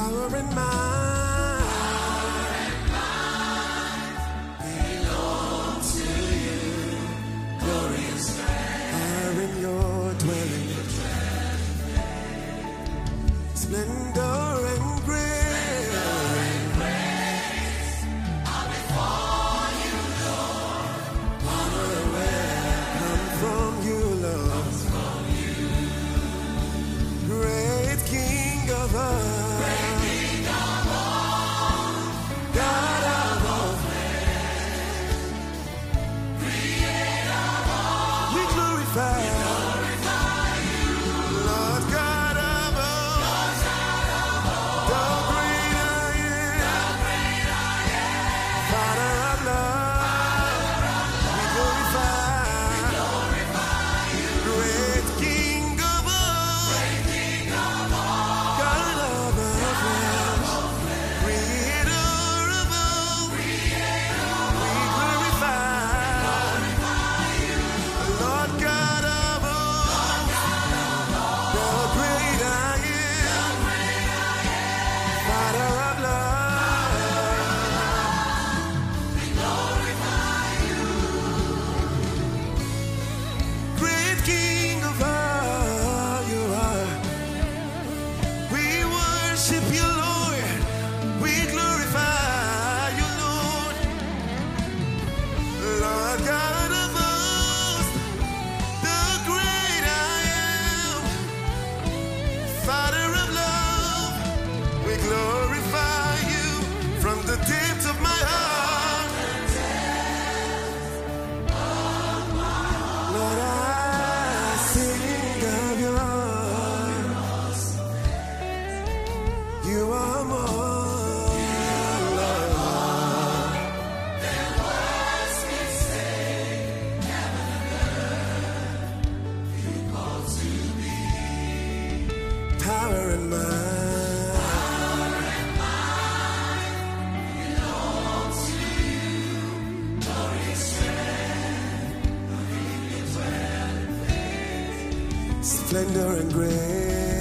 power and might. Power and might belong to you, Glory and strength Are in your dwelling, splendor. splendor and grace.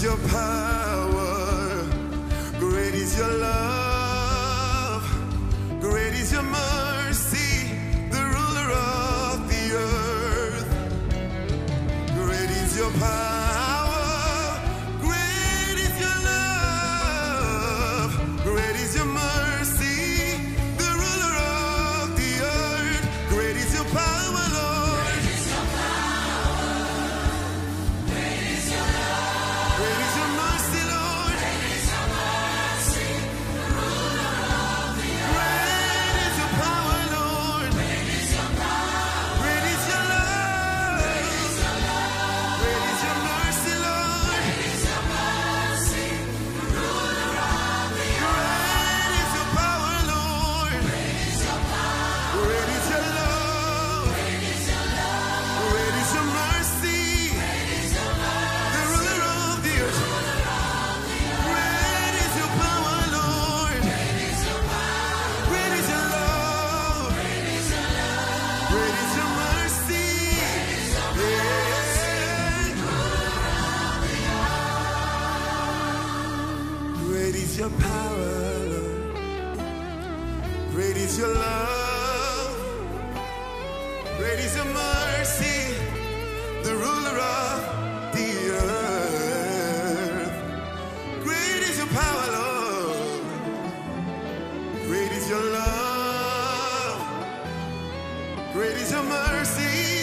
is your power, great is your love, great is your mercy. Your power, Lord. Great is your love. Great is your mercy. The ruler of the earth. Great is your power, Lord. Great is your love. Great is your mercy.